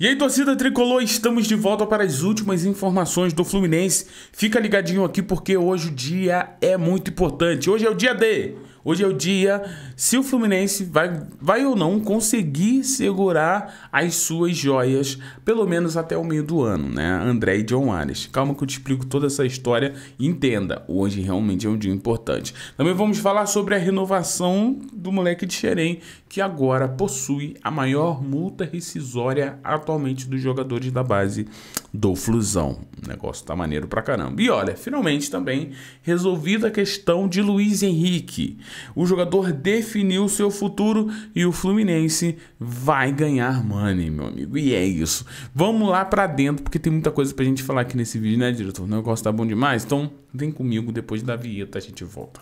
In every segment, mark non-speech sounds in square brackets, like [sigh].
E aí, torcida tricolor, estamos de volta para as últimas informações do Fluminense. Fica ligadinho aqui porque hoje o dia é muito importante. Hoje é o dia D. Hoje é o dia se o Fluminense vai, vai ou não conseguir segurar as suas joias, pelo menos até o meio do ano, né? André e John Ares. Calma que eu te explico toda essa história entenda. Hoje realmente é um dia importante. Também vamos falar sobre a renovação do moleque de Xerém, que agora possui a maior multa rescisória atualmente dos jogadores da base do Flusão. O negócio tá maneiro pra caramba. E olha, finalmente também resolvida a questão de Luiz Henrique. O jogador definiu seu futuro e o Fluminense vai ganhar money, meu amigo. E é isso. Vamos lá pra dentro, porque tem muita coisa pra gente falar aqui nesse vídeo, né, diretor? O negócio tá bom demais. Então, vem comigo depois da vinheta a gente volta.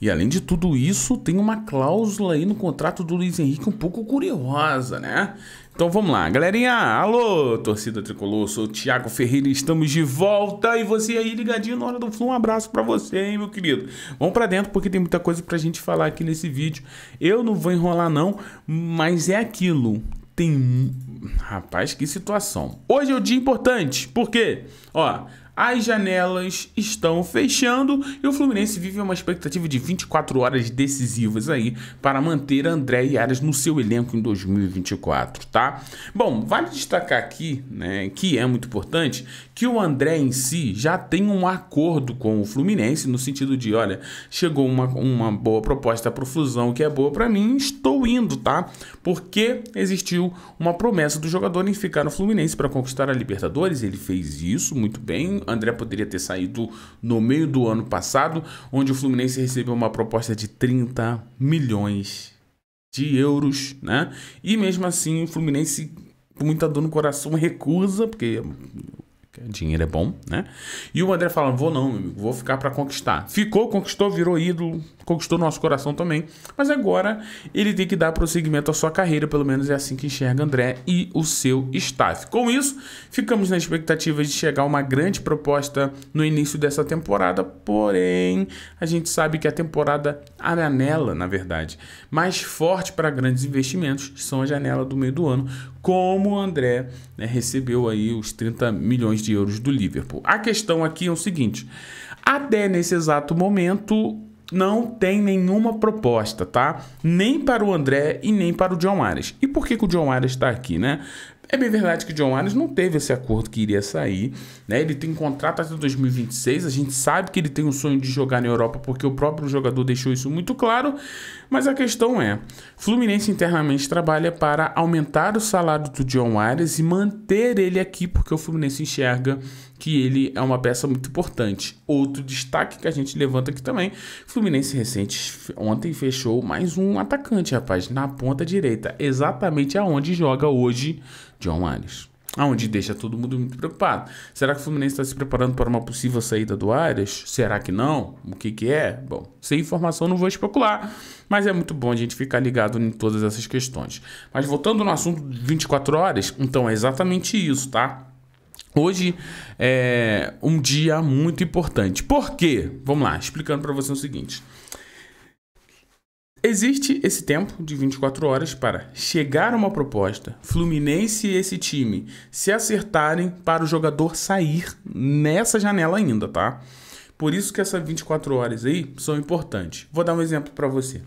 E além de tudo isso, tem uma cláusula aí no contrato do Luiz Henrique um pouco curiosa, né? Então vamos lá, galerinha. Alô, torcida tricolor, sou o Thiago Ferreira, estamos de volta e você aí ligadinho na hora do Flu. Um abraço para você, hein, meu querido. Vamos para dentro porque tem muita coisa pra gente falar aqui nesse vídeo. Eu não vou enrolar não, mas é aquilo. Tem Rapaz, que situação. Hoje é o dia importante. Por quê? Ó, as janelas estão fechando e o Fluminense vive uma expectativa de 24 horas decisivas aí para manter André e Arias no seu elenco em 2024, tá? Bom, vale destacar aqui, né, que é muito importante, que o André em si já tem um acordo com o Fluminense no sentido de, olha, chegou uma, uma boa proposta para Fusão que é boa para mim, estou indo, tá? Porque existiu uma promessa do jogador em ficar no Fluminense para conquistar a Libertadores, ele fez isso muito bem, André poderia ter saído no meio do ano passado, onde o Fluminense recebeu uma proposta de 30 milhões de euros, né? E mesmo assim o Fluminense, com muita dor no coração, recusa, porque dinheiro é bom, né? E o André fala: vou não, meu amigo, vou ficar para conquistar. Ficou, conquistou, virou ídolo, conquistou nosso coração também. Mas agora ele tem que dar prosseguimento à sua carreira, pelo menos é assim que enxerga André e o seu staff. Com isso, ficamos na expectativa de chegar uma grande proposta no início dessa temporada, porém, a gente sabe que a temporada, a janela, na verdade, mais forte para grandes investimentos são a janela do meio do ano, como o André né, recebeu aí os 30 milhões de euros do Liverpool. A questão aqui é o seguinte: até nesse exato momento, não tem nenhuma proposta, tá? Nem para o André e nem para o John Ares. E por que, que o John Ares está aqui, né? É bem verdade que o John Ares não teve esse acordo que iria sair, né? Ele tem contrato até 2026, a gente sabe que ele tem o sonho de jogar na Europa porque o próprio jogador deixou isso muito claro, mas a questão é, Fluminense internamente trabalha para aumentar o salário do John Ares e manter ele aqui porque o Fluminense enxerga que ele é uma peça muito importante. Outro destaque que a gente levanta aqui também, Fluminense recente ontem fechou mais um atacante, rapaz, na ponta direita, exatamente aonde joga hoje John Ares. Aonde deixa todo mundo muito preocupado. Será que o Fluminense está se preparando para uma possível saída do Ares? Será que não? O que, que é? Bom, sem informação não vou especular, mas é muito bom a gente ficar ligado em todas essas questões. Mas voltando no assunto de 24 horas, então é exatamente isso, tá? Hoje é um dia muito importante. Por quê? Vamos lá, explicando para você o seguinte. Existe esse tempo de 24 horas para chegar a uma proposta, Fluminense e esse time se acertarem para o jogador sair nessa janela ainda, tá? Por isso que essas 24 horas aí são importantes. Vou dar um exemplo para você.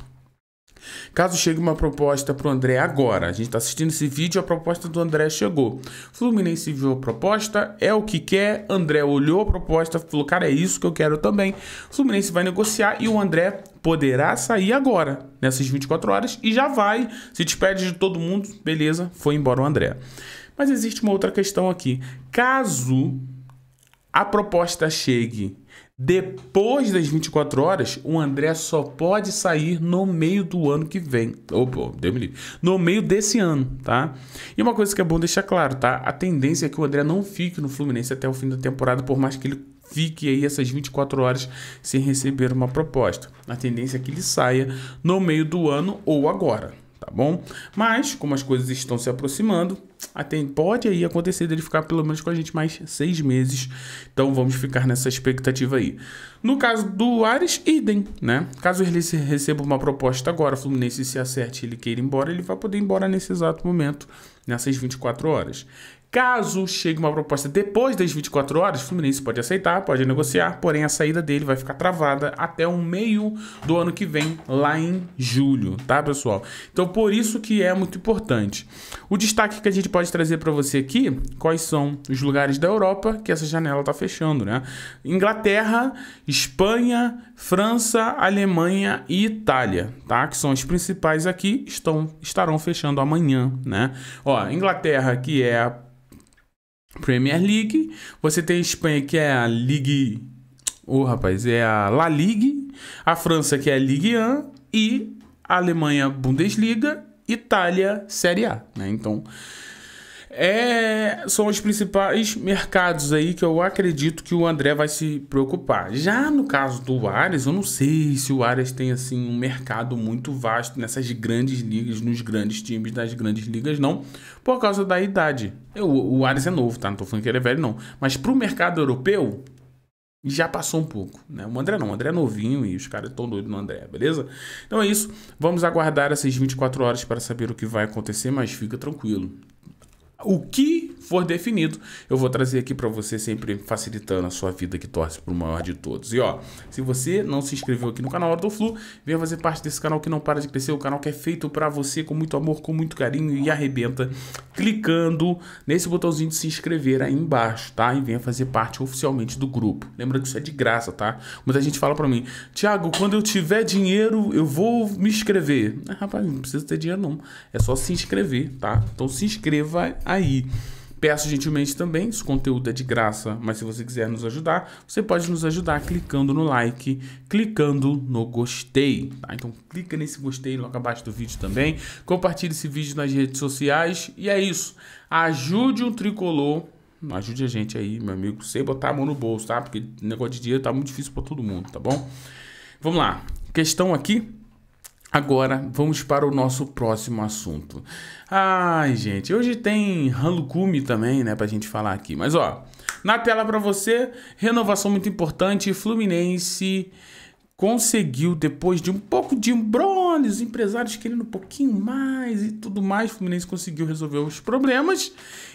Caso chegue uma proposta para o André agora, a gente está assistindo esse vídeo, a proposta do André chegou. Fluminense viu a proposta, é o que quer. André olhou a proposta, falou: Cara, é isso que eu quero também. Fluminense vai negociar e o André poderá sair agora, nessas 24 horas, e já vai. Se despede de todo mundo, beleza, foi embora o André. Mas existe uma outra questão aqui. Caso a proposta chegue depois das 24 horas, o André só pode sair no meio do ano que vem. Opa, deu me livre. No meio desse ano, tá? E uma coisa que é bom deixar claro, tá? A tendência é que o André não fique no Fluminense até o fim da temporada, por mais que ele fique aí essas 24 horas sem receber uma proposta. A tendência é que ele saia no meio do ano ou agora, tá bom? Mas, como as coisas estão se aproximando, pode aí acontecer dele ficar pelo menos com a gente mais seis meses. Então vamos ficar nessa expectativa aí. No caso do Ares, idem, né? Caso ele receba uma proposta agora, Fluminense se acerte e ele queira ir embora, ele vai poder ir embora nesse exato momento, nessas 24 horas. Caso chegue uma proposta depois das 24 horas, o Fluminense pode aceitar, pode negociar, porém a saída dele vai ficar travada até o meio do ano que vem, lá em julho, tá, pessoal? Então, por isso que é muito importante. O destaque que a gente pode trazer para você aqui, quais são os lugares da Europa que essa janela está fechando, né? Inglaterra, Espanha, França, Alemanha e Itália, tá? Que são os principais aqui, estão, estarão fechando amanhã, né? Ó, Inglaterra, que é a Premier League. Você tem a Espanha, que é a Ligue. Ô, oh, rapaz, é a La Ligue. A França, que é a Ligue 1. E a Alemanha, Bundesliga. Itália, Série A. Né? Então, é, são os principais mercados aí que eu acredito que o André vai se preocupar. Já no caso do Ares, eu não sei se o Ares tem assim um mercado muito vasto nessas grandes ligas, nos grandes times das grandes ligas, não, por causa da idade. Eu, o Ares é novo, tá? Não tô falando que ele é velho, não. Mas pro mercado europeu, já passou um pouco, né? O André não, o André é novinho e os caras estão doidos no André, beleza? Então é isso, vamos aguardar essas 24 horas para saber o que vai acontecer, mas fica tranquilo o que for definido, eu vou trazer aqui para você sempre facilitando a sua vida que torce para o maior de todos. E ó, se você não se inscreveu aqui no canal do Flu, venha fazer parte desse canal que não para de crescer, o canal que é feito para você com muito amor, com muito carinho e arrebenta clicando nesse botãozinho de se inscrever aí embaixo, tá? E venha fazer parte oficialmente do grupo. Lembra que isso é de graça, tá? Muita gente fala para mim, Thiago, quando eu tiver dinheiro, eu vou me inscrever. Ah, rapaz, não precisa ter dinheiro não, é só se inscrever, tá? Então se inscreva aí. Peço gentilmente também, esse conteúdo é de graça, mas se você quiser nos ajudar, você pode nos ajudar clicando no like, clicando no gostei, tá? Então clica nesse gostei logo abaixo do vídeo também, compartilhe esse vídeo nas redes sociais e é isso. Ajude o tricolor, ajude a gente aí, meu amigo, sem botar a mão no bolso, tá? Porque negócio de dinheiro tá muito difícil para todo mundo, tá bom? Vamos lá. Questão aqui Agora vamos para o nosso próximo assunto. Ai, gente, hoje tem Hanlukumi também, né, pra gente falar aqui. Mas ó, na tela para você, renovação muito importante, Fluminense conseguiu depois de um pouco de embrolho, os empresários querendo um pouquinho mais e tudo mais, Fluminense conseguiu resolver os problemas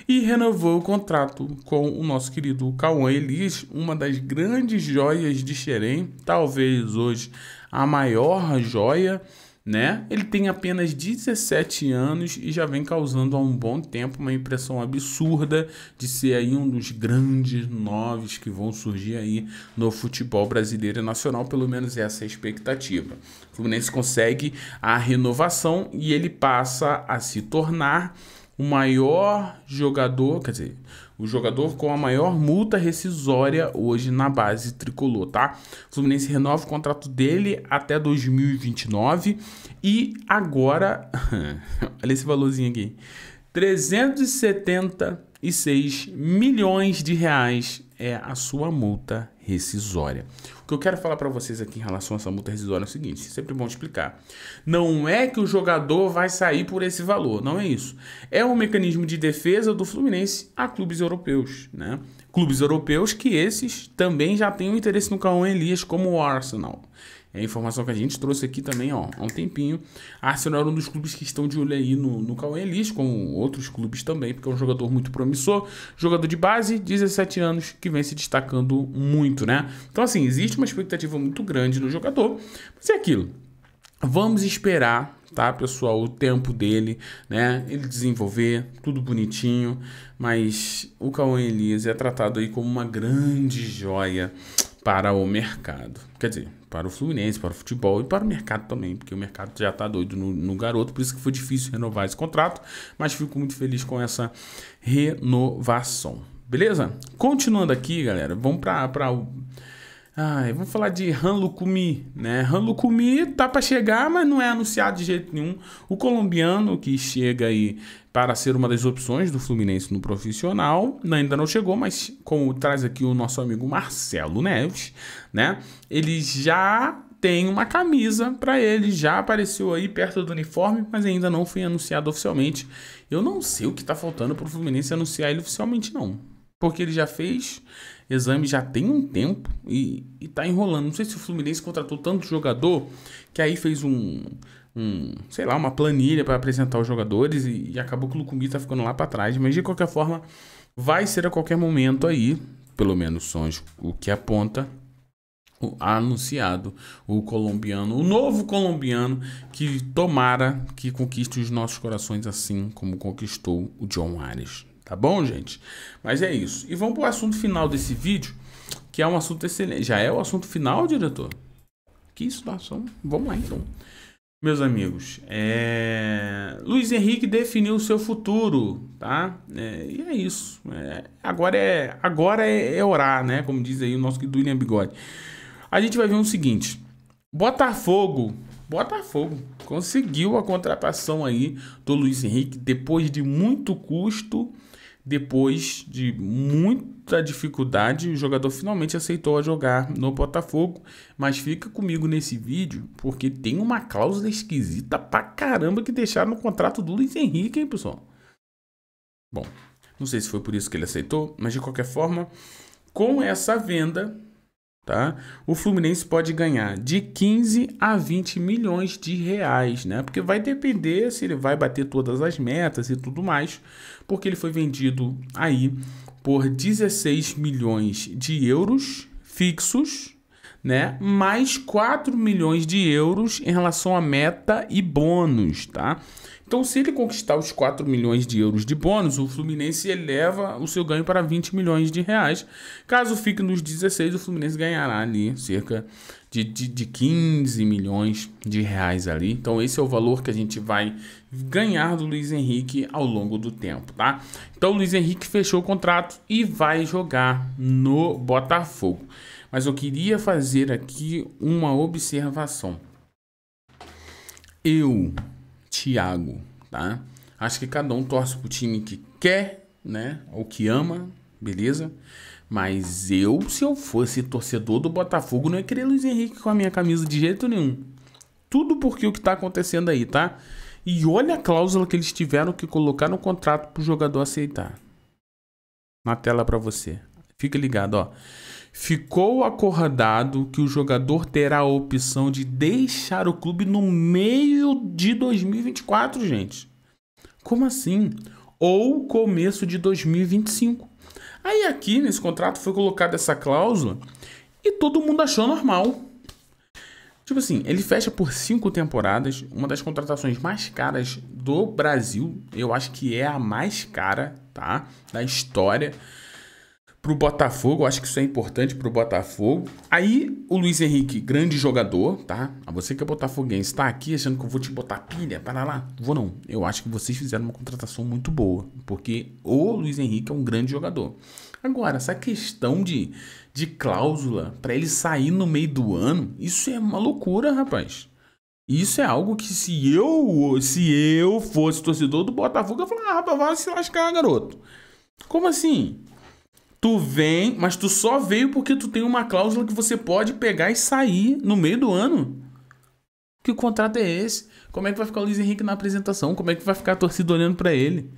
e renovou o contrato com o nosso querido Cauã Elis, uma das grandes joias de Xerém, talvez hoje a maior joia né? Ele tem apenas 17 anos e já vem causando há um bom tempo uma impressão absurda de ser aí um dos grandes noves que vão surgir aí no futebol brasileiro e nacional, pelo menos essa é a expectativa. O Fluminense consegue a renovação e ele passa a se tornar o maior jogador, quer dizer, o jogador com a maior multa rescisória hoje na base tricolor, tá? O Fluminense renova o contrato dele até 2029 e agora, [laughs] olha esse valorzinho aqui, 376 milhões de reais é a sua multa rescisória. O que eu quero falar para vocês aqui em relação a essa multa rescisória é o seguinte, é sempre bom explicar. Não é que o jogador vai sair por esse valor, não é isso. É um mecanismo de defesa do Fluminense a clubes europeus, né? Clubes europeus que esses também já têm um interesse no Cauã Elias, como o Arsenal. É a informação que a gente trouxe aqui também ó, há um tempinho. Arsenal era um dos clubes que estão de olho aí no, no Cauê Elis, com outros clubes também, porque é um jogador muito promissor, jogador de base, 17 anos, que vem se destacando muito, né? Então, assim, existe uma expectativa muito grande no jogador, mas é aquilo. Vamos esperar, tá, pessoal, o tempo dele, né? Ele desenvolver tudo bonitinho, mas o Cauã Elias é tratado aí como uma grande joia para o mercado. Quer dizer, para o Fluminense, para o futebol e para o mercado também, porque o mercado já está doido no, no, garoto, por isso que foi difícil renovar esse contrato, mas fico muito feliz com essa renovação. Beleza? Continuando aqui, galera, vamos para o Ai, vamos falar de Hanlukumi, né? Hanlukumi tá para chegar, mas não é anunciado de jeito nenhum. O colombiano que chega aí para ser uma das opções do Fluminense no profissional, ainda não chegou, mas como traz aqui o nosso amigo Marcelo Neves, né? Ele já tem uma camisa para ele, já apareceu aí perto do uniforme, mas ainda não foi anunciado oficialmente. Eu não sei o que tá faltando pro Fluminense anunciar ele oficialmente não, porque ele já fez exame já tem um tempo e, e tá enrolando. Não sei se o Fluminense contratou tanto jogador que aí fez um, um sei lá, uma planilha para apresentar os jogadores e, e acabou que o Lucumbi tá ficando lá para trás. Mas de qualquer forma, vai ser a qualquer momento aí, pelo menos sons o que aponta o anunciado o colombiano, o novo colombiano que tomara que conquiste os nossos corações assim como conquistou o John Ares. Tá bom, gente? Mas é isso. E vamos para o assunto final desse vídeo, que é um assunto excelente. Já é o assunto final, diretor? Que situação. Vamos lá, então. Meus amigos, é... Luiz Henrique definiu o seu futuro, tá? É... E é isso. É... Agora, é... Agora é... é orar, né? Como diz aí o nosso querido William Bigode. A gente vai ver o seguinte. Botafogo Botafogo conseguiu a contratação aí do Luiz Henrique depois de muito custo depois de muita dificuldade, o jogador finalmente aceitou jogar no Botafogo. Mas fica comigo nesse vídeo, porque tem uma cláusula esquisita pra caramba que deixaram no contrato do Luiz Henrique, hein, pessoal? Bom, não sei se foi por isso que ele aceitou, mas de qualquer forma, com essa venda, tá? O Fluminense pode ganhar de 15 a 20 milhões de reais, né? Porque vai depender se ele vai bater todas as metas e tudo mais, porque ele foi vendido aí por 16 milhões de euros fixos, né? Mais 4 milhões de euros em relação a meta e bônus, tá? Então, se ele conquistar os 4 milhões de euros de bônus, o Fluminense eleva o seu ganho para 20 milhões de reais. Caso fique nos 16, o Fluminense ganhará ali cerca de, de, de 15 milhões de reais ali. Então, esse é o valor que a gente vai ganhar do Luiz Henrique ao longo do tempo, tá? Então, o Luiz Henrique fechou o contrato e vai jogar no Botafogo. Mas eu queria fazer aqui uma observação. Eu Thiago, tá? Acho que cada um torce pro time que quer, né? Ou que ama, beleza? Mas eu, se eu fosse torcedor do Botafogo, não ia querer Luiz Henrique com a minha camisa de jeito nenhum. Tudo porque o que tá acontecendo aí, tá? E olha a cláusula que eles tiveram que colocar no contrato pro jogador aceitar. Na tela para você. Fica ligado, ó. Ficou acordado que o jogador terá a opção de deixar o clube no meio de 2024, gente. Como assim? Ou começo de 2025. Aí aqui nesse contrato foi colocada essa cláusula e todo mundo achou normal. Tipo assim, ele fecha por cinco temporadas, uma das contratações mais caras do Brasil. Eu acho que é a mais cara, tá? Da história pro Botafogo, acho que isso é importante pro Botafogo. Aí o Luiz Henrique, grande jogador, tá? A você que é botafoguense, tá aqui achando que eu vou te botar pilha, para lá. Vou não. Eu acho que vocês fizeram uma contratação muito boa, porque o Luiz Henrique é um grande jogador. Agora, essa questão de, de cláusula para ele sair no meio do ano, isso é uma loucura, rapaz. Isso é algo que se eu, se eu fosse torcedor do Botafogo, eu falar, ah, rapaz, vai se lascar, garoto. Como assim? Tu vem, mas tu só veio porque tu tem uma cláusula que você pode pegar e sair no meio do ano. Que contrato é esse? Como é que vai ficar o Luiz Henrique na apresentação? Como é que vai ficar a torcida olhando para ele?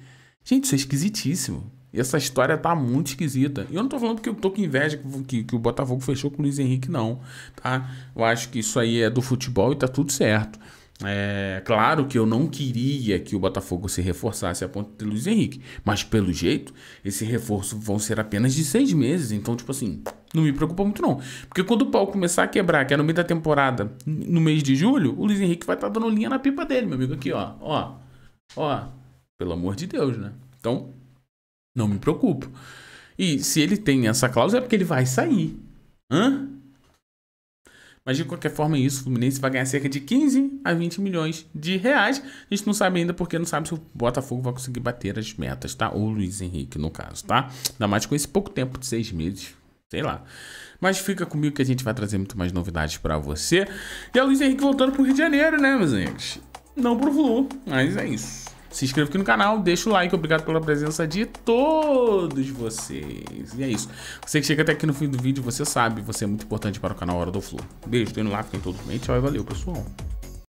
Gente, isso é esquisitíssimo. E essa história tá muito esquisita. E eu não tô falando porque eu tô com inveja que, que, o Botafogo fechou com o Luiz Henrique, não. Tá? Eu acho que isso aí é do futebol e tá tudo certo. É claro que eu não queria que o Botafogo se reforçasse a ponto de Luiz Henrique, mas pelo jeito, esse reforço vão ser apenas de seis meses. Então, tipo assim, não me preocupa muito não. Porque quando o pau começar a quebrar, que é no meio da temporada, no mês de julho, o Luiz Henrique vai estar tá dando linha na pipa dele, meu amigo. Aqui, ó. Ó. Ó. Pelo amor de Deus, né? Então, não me preocupo. E se ele tem essa cláusula é porque ele vai sair. Hã? Mas de qualquer forma, isso, o Fluminense vai ganhar cerca de 15 a 20 milhões de reais. A gente não sabe ainda porque não sabe se o Botafogo vai conseguir bater as metas, tá? Ou o Luiz Henrique, no caso, tá? Ainda mais com esse pouco tempo de seis meses. Sei lá. Mas fica comigo que a gente vai trazer muito mais novidades para você. E a Luiz Henrique voltando pro Rio de Janeiro, né, meus amigos? Não pro Flu, mas é isso. Se inscreva aqui no canal, deixa o like, obrigado pela presença de todos vocês. E é isso. Você que chega até aqui no fim do vídeo, você sabe, você é muito importante para o canal Hora do Flu. Beijo, tô indo lá, fiquem todos bem, tchau e valeu, pessoal.